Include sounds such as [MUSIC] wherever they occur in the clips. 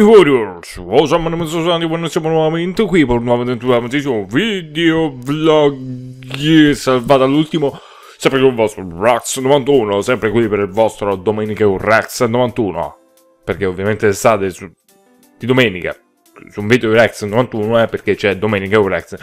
Amici Warriors, Osama Namazzosani, quando siamo nuovamente qui per un nuovo nuovamente video vlog? Salvato all'ultimo, sempre con il vostro Rax91, sempre qui per il vostro Domenica Rax91, perché ovviamente estate su, di domenica, su un video di Rax91 eh, perché c'è Domenica Rax,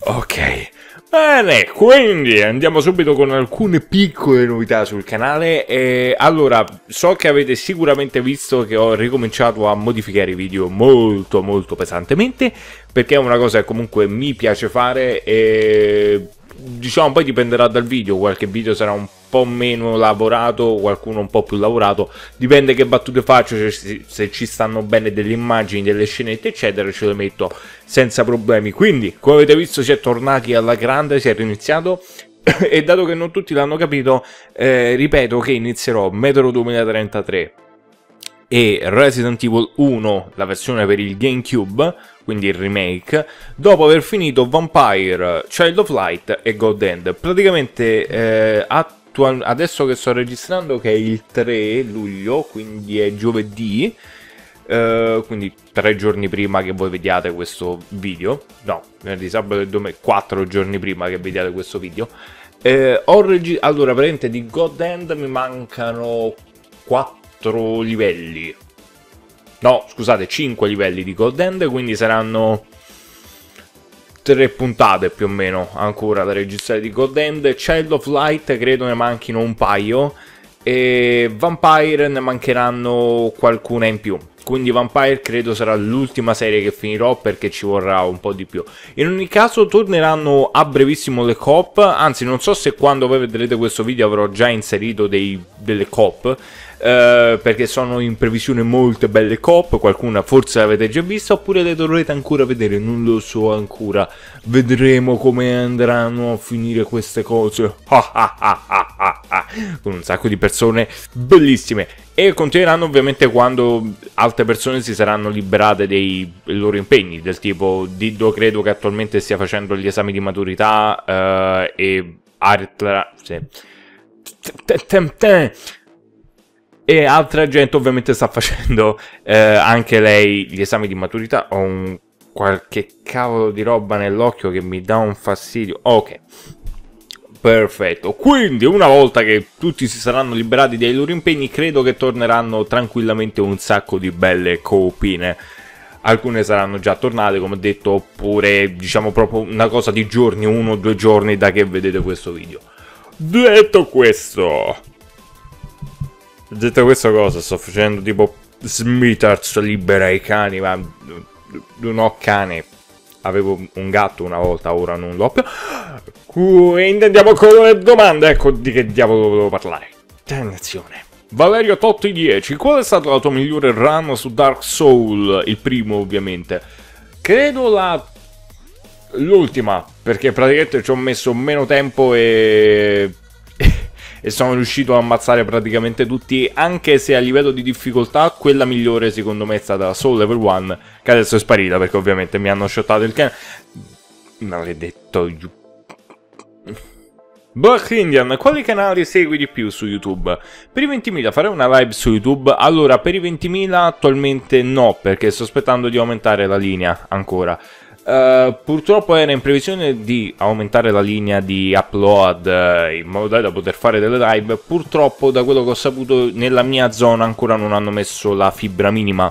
ok, Bene, quindi andiamo subito con alcune piccole novità sul canale. E allora, so che avete sicuramente visto che ho ricominciato a modificare i video molto molto pesantemente, perché è una cosa che comunque mi piace fare e diciamo poi dipenderà dal video, qualche video sarà un po' meno lavorato, qualcuno un po' più lavorato, dipende che battute faccio, se, se ci stanno bene delle immagini, delle scenette eccetera ce le metto senza problemi, quindi come avete visto si è tornati alla grande, si è riniziato [COUGHS] e dato che non tutti l'hanno capito, eh, ripeto che inizierò Metro 2033 e Resident Evil 1, la versione per il GameCube, quindi il remake, dopo aver finito Vampire, Child of Light e God End. Praticamente eh, adesso che sto registrando che è il 3 luglio, quindi è giovedì, Uh, quindi tre giorni prima che voi vediate questo video, no, venerdì, sabato e domenica, quattro giorni prima che vediate questo video, eh, ho registrato, allora praticamente di God End mi mancano 4 4 livelli. No, scusate, 5 livelli di Gold End, quindi saranno 3 puntate più o meno ancora da registrare di Gold End. Child of Light credo ne manchino un paio e Vampire ne mancheranno qualcuna in più. Quindi Vampire credo sarà l'ultima serie che finirò perché ci vorrà un po' di più. In ogni caso torneranno a brevissimo le coop, anzi non so se quando voi vedrete questo video avrò già inserito dei, delle coop, eh, perché sono in previsione molte belle cop, qualcuna forse l'avete già vista oppure le dovrete ancora vedere, non lo so ancora, vedremo come andranno a finire queste cose, [LAUGHS] con un sacco di persone bellissime e continueranno ovviamente quando altre persone si saranno liberate dei loro impegni, del tipo Diddo credo che attualmente stia facendo gli esami di maturità uh, e Artra... Sì. E altra gente ovviamente sta facendo eh, anche lei gli esami di maturità. Ho un qualche cavolo di roba nell'occhio che mi dà un fastidio. Ok. Perfetto, quindi una volta che tutti si saranno liberati dai loro impegni, credo che torneranno tranquillamente un sacco di belle coopine. Alcune saranno già tornate, come detto, oppure diciamo proprio una cosa di giorni, uno o due giorni da che vedete questo video. Detto questo, Detto questa cosa, sto facendo tipo Smithers libera i cani, ma non ho cane. Avevo un gatto una volta, ora non l'ho più. Quindi andiamo con le domande. Ecco di che diavolo volevo parlare. Dannazione. Valerio Totti 10, qual è stata la tua migliore run su Dark Soul? Il primo, ovviamente. Credo la l'ultima, perché praticamente ci ho messo meno tempo e e sono riuscito a ammazzare praticamente tutti, anche se a livello di difficoltà quella migliore secondo me è stata Soul Level 1, che adesso è sparita perché ovviamente mi hanno shottato il can... Maledetto Black Indian, quali canali segui di più su YouTube? Per i 20.000 farei una live su YouTube? Allora, per i 20.000 attualmente no, perché sto aspettando di aumentare la linea ancora. Uh, purtroppo era in previsione di aumentare la linea di upload uh, in modo tale da poter fare delle live. Purtroppo, da quello che ho saputo, nella mia zona ancora non hanno messo la fibra minima,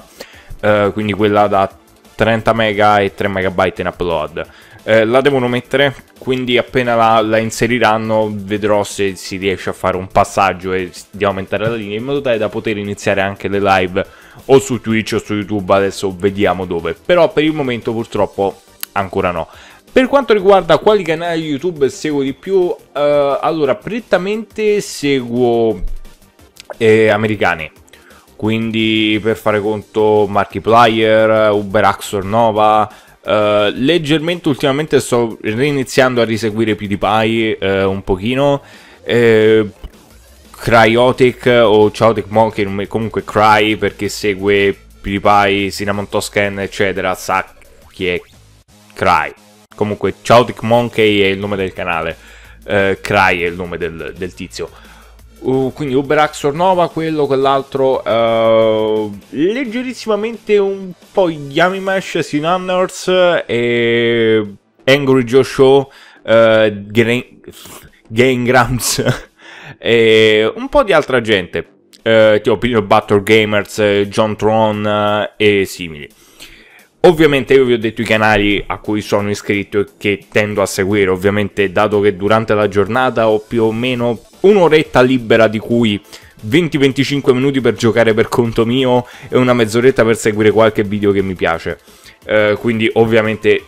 uh, quindi quella da 30 mega e 3 megabyte in upload. la devono mettere, quindi appena la, la, inseriranno vedrò se si riesce a fare un passaggio e di aumentare la linea in modo tale da poter iniziare anche le live o su Twitch o su YouTube, adesso vediamo dove. Però per il momento purtroppo ancora no. Per quanto riguarda quali canali YouTube seguo di più, uh, allora prettamente seguo eh, americani. Quindi per fare conto Markiplier, Uber Axor Nova, uh, leggermente ultimamente sto reiniziando a riseguire PewDiePie uh, un pochino. Eh, Cryotic o Chaotic Monkey, comunque Cry perché segue PewDiePie, Cinnamon Toscan eccetera, sa chi è Cry. Comunque, Chaotic Monkey è il nome del canale. Uh, Cry è il nome del, del tizio. Uh, quindi Uber Axor Nova, quello, quell'altro, uh, leggerissimamente un po' Yami Mesh, Sinanners e Angry Joe Show, uh, Game Grams [LAUGHS] e un po' di altra gente, uh, tipo Peanut Butter Gamers, John Tron e simili. Ovviamente io vi ho detto i canali a cui sono iscritto e che tendo a seguire, ovviamente dato che durante la giornata ho più o meno un'oretta libera di cui 20-25 minuti per giocare per conto mio e una mezz'oretta per seguire qualche video che mi piace. Uh, quindi ovviamente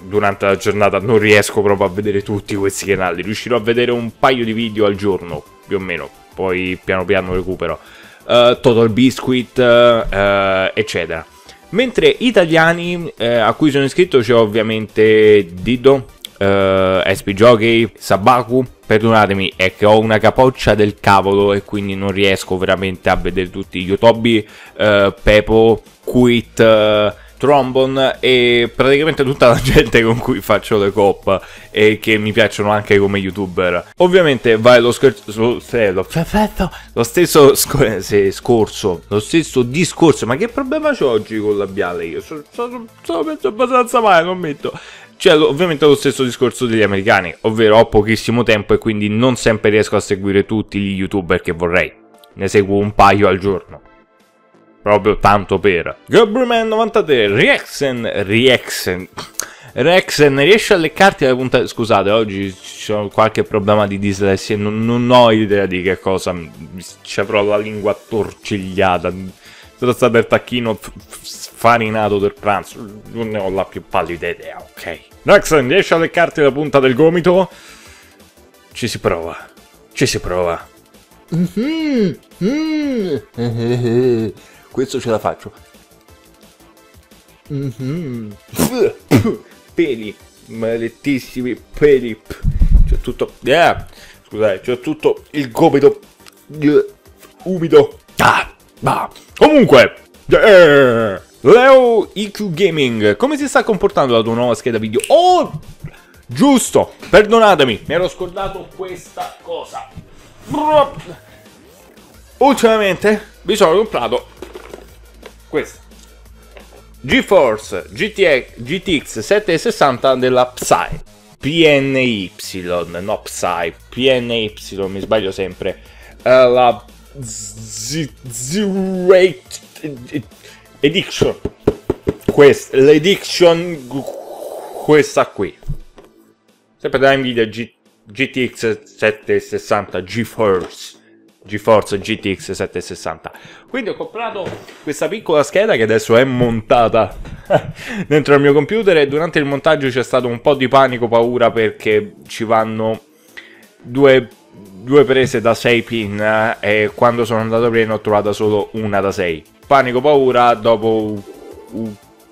durante la giornata non riesco proprio a vedere tutti questi canali, riuscirò a vedere un paio di video al giorno, più o meno, poi piano piano recupero. Uh, Total Biscuit, uh, eccetera. Mentre italiani eh, a cui sono iscritto c'è ovviamente Dido, eh, SP Jockey, Sabaku. Perdonatemi, è che ho una capoccia del cavolo e quindi non riesco veramente a vedere tutti. Yotobi, eh, Pepo, Quit, eh, Trombon e praticamente tutta la [LAUGHS] gente con cui faccio le cop e che mi piacciono anche come youtuber. Ovviamente vai lo scherzo, lo, lo stesso sc scorso, lo stesso discorso, ma che problema c'ho oggi con il labiale io? Sono, sono, sono abbastanza male, non metto. C'è ovviamente lo stesso discorso degli americani, ovvero ho pochissimo tempo e quindi non sempre riesco a seguire tutti gli youtuber che vorrei. Ne seguo un paio al giorno proprio tanto per. Gabrielman 93, Riexen, Riexen. Rexen, riesci a leccarti la punta... Scusate, oggi ho qualche problema di dislessia non, non ho idea di che cosa. C'è proprio la lingua attorcigliata. Sono stato il tacchino farinato del pranzo. Non ne ho la più pallida idea, ok. Rexen, riesci a leccarti la punta del gomito? Ci si prova. Ci si prova. Mm-hmm. Mm-hmm. Questo ce la faccio. Mm-hmm. [LAUGHS] peli, maledettissimi peli. C'è tutto... Yeah. Scusate, c'è tutto il gomito umido. Ah, ah. Comunque, yeah. Leo IQ Gaming, come si sta comportando la tua nuova scheda video? Oh, giusto, perdonatemi, mi ero scordato questa cosa. Ultimamente mi sono comprato questa. GeForce GTX, GTX 760 della Psy. PNY, no Psy, PNY, mi sbaglio sempre. Uh, la Z-Rate Edition. Questa, l'Edition, questa qui. Sempre da Nvidia G, GTX 760 GeForce. GeForce GTX 760. Quindi ho comprato questa piccola scheda che adesso è montata [LAUGHS] dentro il mio computer e durante il montaggio c'è stato un po' di panico, paura perché ci vanno due, due prese da 6 pin eh, e quando sono andato a prendere ho trovato solo una da 6. Panico, paura, dopo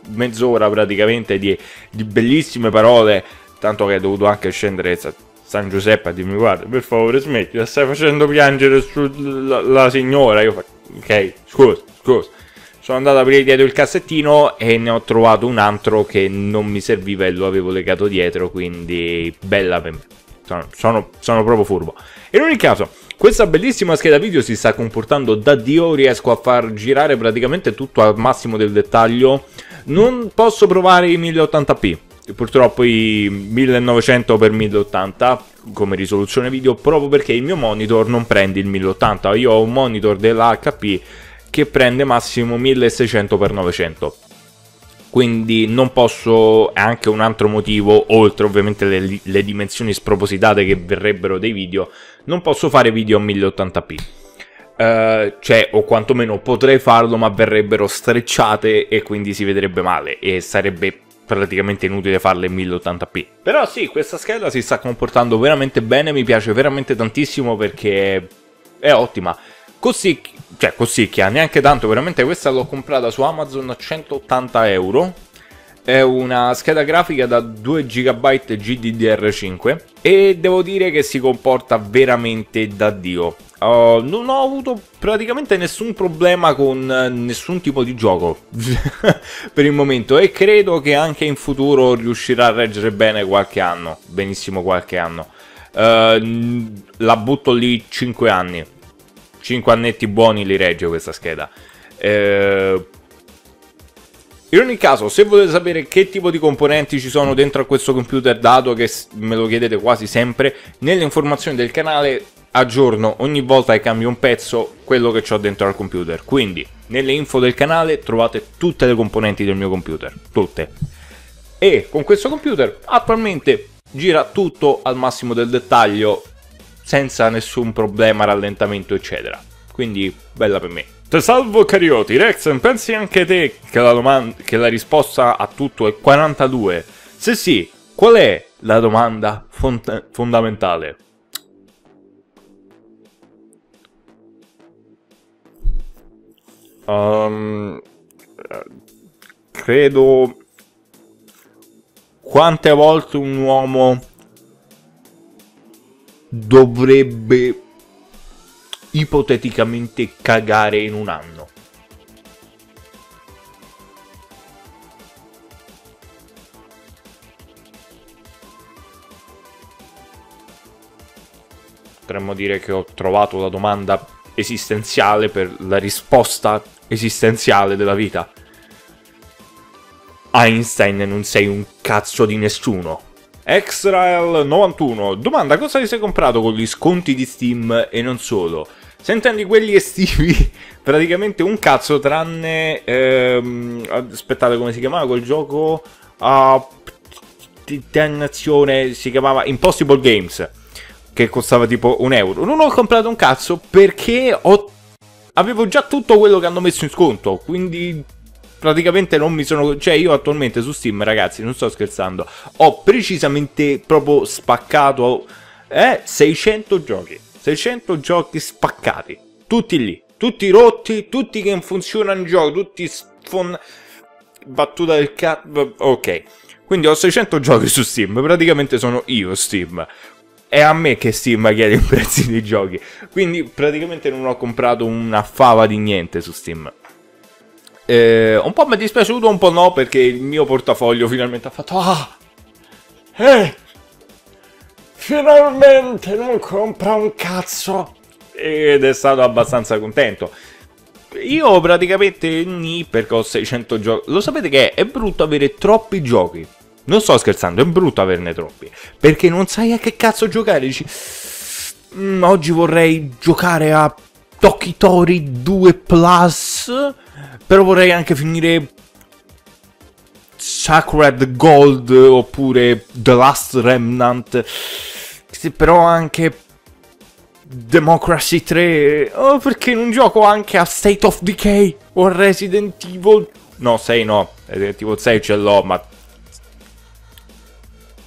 mezz'ora praticamente di, di bellissime parole, tanto che ho dovuto anche scendere San Giuseppe a dirmi guarda per favore smetti, stai facendo piangere sulla, la signora. Io faccio, ok, scusa, scusa. Sono andato ad aprire dietro il cassettino e ne ho trovato un altro che non mi serviva e lo avevo legato dietro, quindi bella per me. Sono, sono, sono proprio furbo. In ogni caso, questa bellissima scheda video si sta comportando da Dio, riesco a far girare praticamente tutto al massimo del dettaglio. Non posso provare i 1080p, purtroppo i 1900x1080 come risoluzione video proprio perché il mio monitor non prende il 1080 io ho un monitor dell'HP che prende massimo 1600x900 quindi non posso, è anche un altro motivo, oltre ovviamente le, le, dimensioni spropositate che verrebbero dei video, non posso fare video a 1080p. Uh, cioè, o quantomeno potrei farlo, ma verrebbero strecciate e quindi si vedrebbe male e sarebbe praticamente inutile farle in 1080p. Però sì, questa scheda si sta comportando veramente bene, mi piace veramente tantissimo perché è ottima. Così, cioè cosicchia, neanche tanto, veramente questa l'ho comprata su Amazon a 180 euro. È una scheda grafica da 2 GB GDDR5 e devo dire che si comporta veramente da Dio. Uh, non ho avuto praticamente nessun problema con nessun tipo di gioco [LAUGHS] per il momento e credo che anche in futuro riuscirà a reggere bene qualche anno, benissimo qualche anno. Uh, la butto lì 5 anni, 5 annetti buoni li regge questa scheda. Eh, in ogni caso, se volete sapere che tipo di componenti ci sono dentro a questo computer, dato che me lo chiedete quasi sempre, nelle informazioni del canale aggiorno ogni volta che cambio un pezzo quello che ho dentro al computer. Quindi, nelle info del canale trovate tutte le componenti del mio computer, tutte. E con questo computer attualmente gira tutto al massimo del dettaglio, senza nessun problema, rallentamento, eccetera. Quindi, bella per me. Te salvo Carioti, Rex, pensi anche te che la, domanda, che la risposta a tutto è 42? Se sì, qual è la domanda font- fondamentale? Um, credo quante volte un uomo dovrebbe ipoteticamente cagare in un anno. Potremmo dire che ho trovato la domanda esistenziale per la risposta esistenziale della vita. Einstein non sei un cazzo di nessuno. Exrael91 domanda cosa ti sei comprato con gli sconti di Steam e non solo? Se quelli estivi, [LAUGHS] praticamente un cazzo tranne... Ehm, aspettate come si chiamava quel gioco? Uh, dannazione, si chiamava Impossible Games, che costava tipo un euro. Non ho comprato un cazzo perché ho... avevo già tutto quello che hanno messo in sconto, quindi praticamente non mi sono... Cioè io attualmente su Steam, ragazzi, non sto scherzando, ho precisamente proprio spaccato eh, 600 giochi. 600 giochi spaccati, tutti lì, tutti rotti, tutti che funzionano in gioco, tutti sfon... battuta del cazzo, ok. Quindi ho 600 giochi su Steam, praticamente sono io Steam. È a me che Steam chiede i [LAUGHS] prezzi dei giochi. Quindi praticamente non ho comprato una fava di niente su Steam. Eh, un po' mi è dispiaciuto, un po' no, perché il mio portafoglio finalmente ha fatto... Ah! Eh! Finalmente non compra un cazzo! Ed è stato abbastanza contento. Io praticamente ni perché ho 600 giochi. Lo sapete che è? È brutto avere troppi giochi. Non sto scherzando, è brutto averne troppi. Perché non sai a che cazzo giocare. Dici, mm, oggi vorrei giocare a Tokitori 2 Plus. Però vorrei anche finire Sacred Gold oppure The Last Remnant però anche Democracy 3. Oh, perché non gioco anche a State of Decay o Resident Evil? No, 6 no. Resident Evil 6 ce l'ho, ma...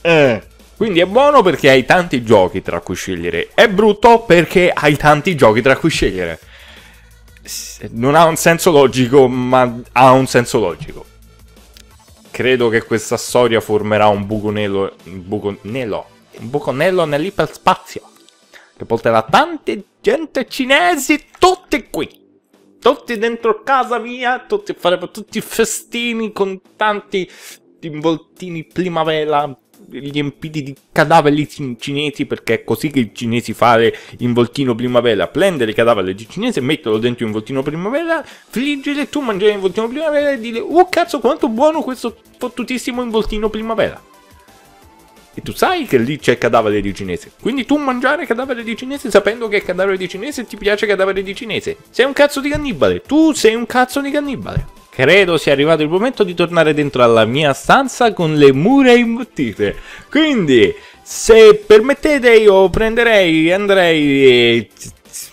Eh. Quindi è buono perché hai tanti giochi tra cui scegliere. È brutto perché hai tanti giochi tra cui scegliere. Non ha un senso logico, ma ha un senso logico. Credo che questa storia formerà un buco nero. Un buco nero un buco nero nell'iperspazio che porterà tante gente cinesi tutti qui tutti dentro casa mia tutti farebbero tutti festini con tanti involtini primavera riempiti di cadaveri cinesi perché è così che i cinesi fanno involtino primavera prendere i cadaveri di cinese metterlo dentro un involtino primavera friggere tu mangiare involtino primavera e dire oh cazzo quanto buono questo fottutissimo involtino primavera e tu sai che lì c'è cadavere di cinese. Quindi tu mangiare cadavere di cinese sapendo che è cadavere di cinese e ti piace cadavere di cinese. Sei un cazzo di cannibale. Tu sei un cazzo di cannibale. Credo sia arrivato il momento di tornare dentro alla mia stanza con le mura imbottite. Quindi, se permettete, io prenderei, andrei e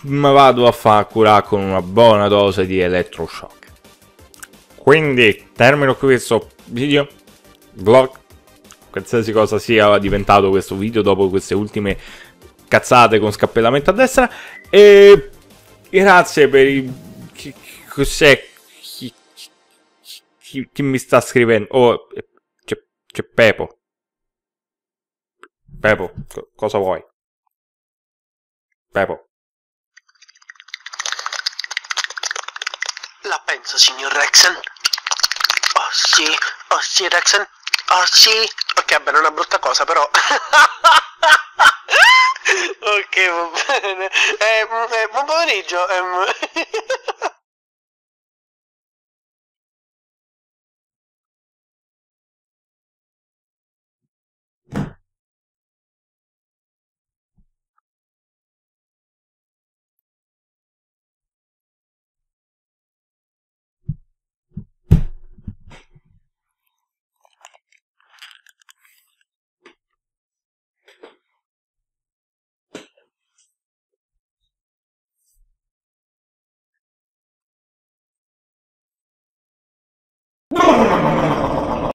mi vado a fare curare con una buona dose di elettroshock. Quindi, termino qui questo video, vlog qualsiasi cosa sia diventato questo video dopo queste ultime cazzate con scappellamento a destra. E grazie per il... Cos'è? Chi, chi, mi sta scrivendo? Oh, c'è, c'è Pepo. Pepo, cosa vuoi? Pepo. La pensa, signor Rexen? Oh sì, oh sì, Rexen. Oh sì, ok, beh, è una brutta cosa, però... [LAUGHS] ok, va bene. Eh, eh, buon pomeriggio. ehm. [LAUGHS] no, no, no, no, no.